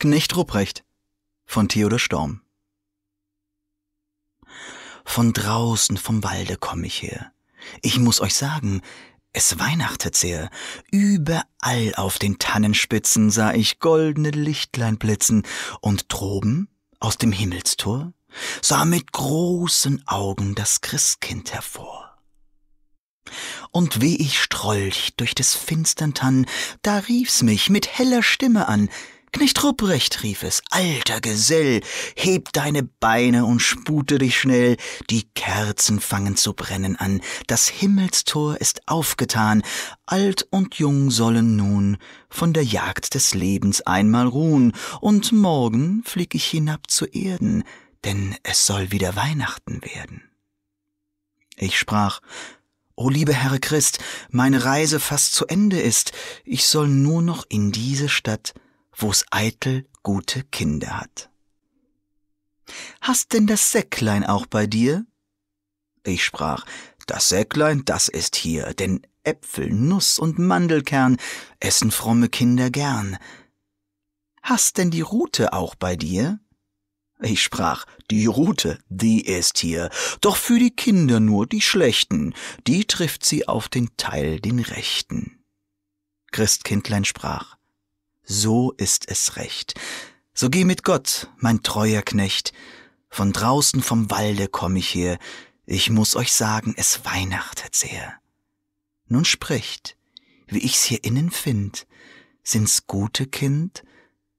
Knecht Rupprecht von Theodor Storm Von draußen vom Walde komm ich her. Ich muss euch sagen, es weihnachtet sehr. Überall auf den Tannenspitzen sah ich goldene Lichtlein blitzen und droben aus dem Himmelstor sah mit großen Augen das Christkind hervor. Und wie ich strolch durch des finstern Tann, da rief's mich mit heller Stimme an, Knecht Rupprecht, rief es, alter Gesell, heb deine Beine und spute dich schnell, die Kerzen fangen zu brennen an, das Himmelstor ist aufgetan, alt und jung sollen nun von der Jagd des Lebens einmal ruhen, und morgen flieg ich hinab zu Erden, denn es soll wieder Weihnachten werden. Ich sprach, O liebe Herr Christ, meine Reise fast zu Ende ist, ich soll nur noch in diese Stadt, wo's eitel gute Kinder hat. Hast denn das Säcklein auch bei dir? Ich sprach, das Säcklein, das ist hier, denn Äpfel, Nuss und Mandelkern essen fromme Kinder gern. Hast denn die Rute auch bei dir? Ich sprach, die Rute, die ist hier, doch für die Kinder nur die schlechten, die trifft sie auf den Teil den rechten. Christkindlein sprach, so ist es recht. So geh mit Gott, mein treuer Knecht. Von draußen vom Walde komm ich her. Ich muss euch sagen, es weihnachtet sehr. Nun spricht, wie ich's hier innen find. Sind's gute Kind?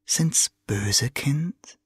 Sind's böse Kind?